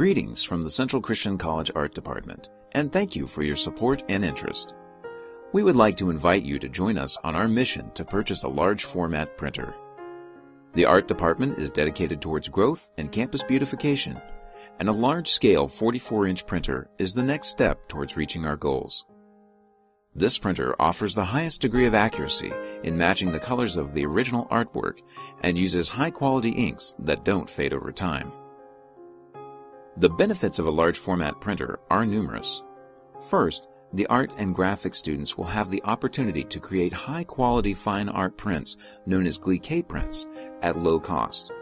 Greetings from the Central Christian College Art Department, and thank you for your support and interest. We would like to invite you to join us on our mission to purchase a large format printer. The Art Department is dedicated towards growth and campus beautification, and a large scale 44 inch printer is the next step towards reaching our goals. This printer offers the highest degree of accuracy in matching the colors of the original artwork and uses high quality inks that don't fade over time. The benefits of a large format printer are numerous. First, the art and graphic students will have the opportunity to create high quality fine art prints known as giclée prints at low cost.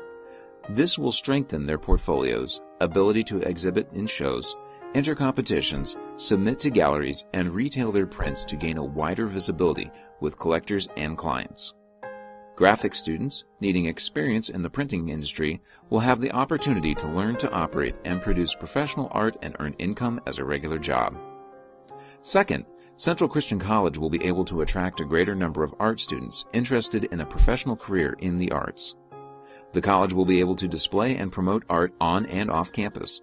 This will strengthen their portfolios, ability to exhibit in shows, enter competitions, submit to galleries, and retail their prints to gain a wider visibility with collectors and clients. Graphic students needing experience in the printing industry will have the opportunity to learn to operate and produce professional art and earn income as a regular job. Second, Central Christian College will be able to attract a greater number of art students interested in a professional career in the arts. The college will be able to display and promote art on and off campus.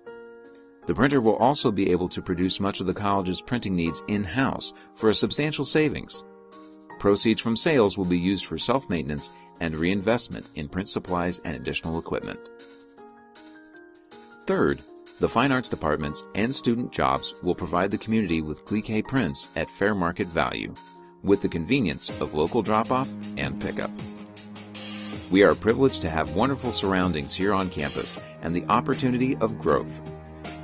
The printer will also be able to produce much of the college's printing needs in-house for a substantial savings. Proceeds from sales will be used for self-maintenance and reinvestment in print supplies and additional equipment. Third, the fine arts departments and student jobs will provide the community with giclée prints at fair market value, with the convenience of local drop-off and pickup. We are privileged to have wonderful surroundings here on campus and the opportunity of growth.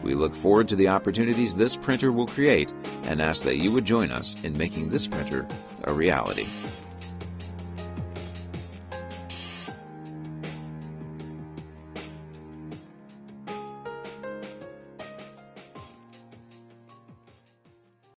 We look forward to the opportunities this printer will create and ask that you would join us in making this printer a reality.